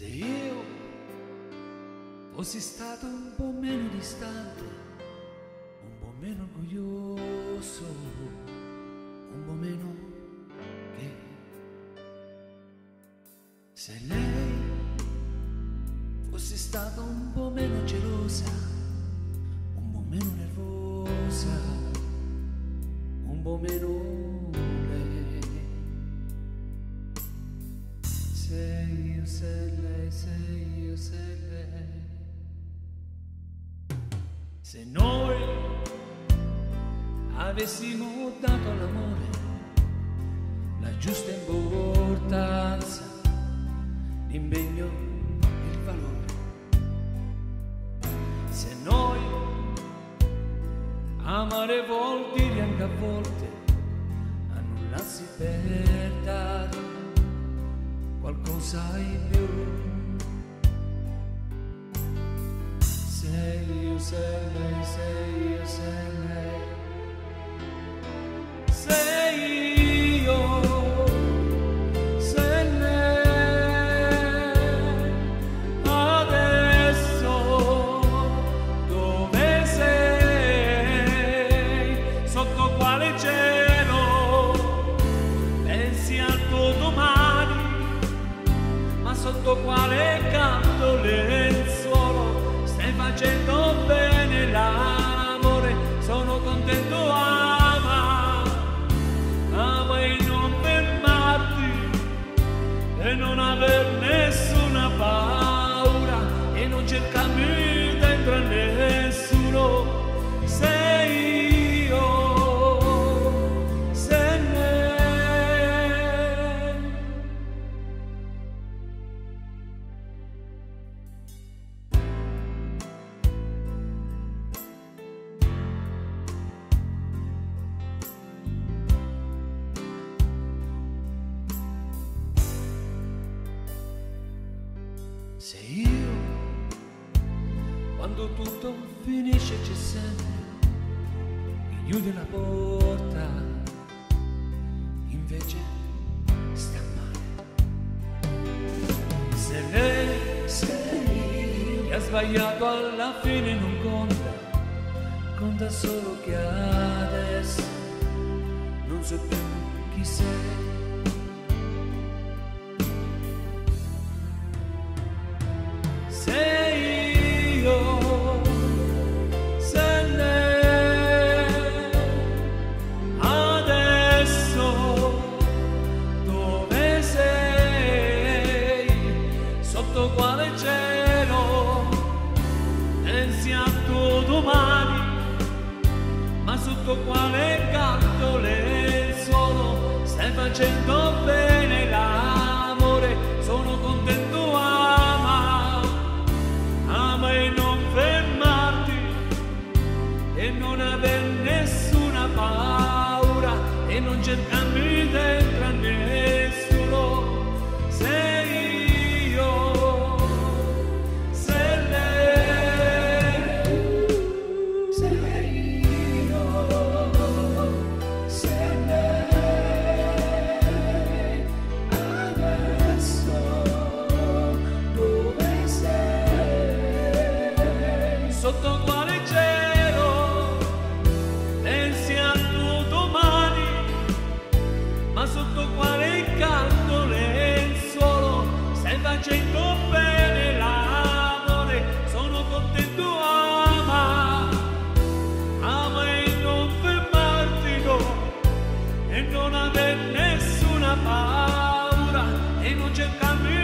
Se io fossi stato un po' meno distante, un po' meno orgoglioso, un po' meno che se lei fosse stata un po' meno gelosa, un po' meno nervosa, un po' meno Se noi avessimo dato all'amore la giusta importanza, l'impegno e il valore. Se noi amare vuol dire anche a volte annullarsi per dare qualcosa in più. Se io, se lei, se non aver Se io, quando tutto finisce c'è sempre chi chiude la porta, invece sta male. Se lei, se lei che ha sbagliato alla fine non conta, conta solo che adesso sotto quale canto le suono, stai facendo bene la di luce cammino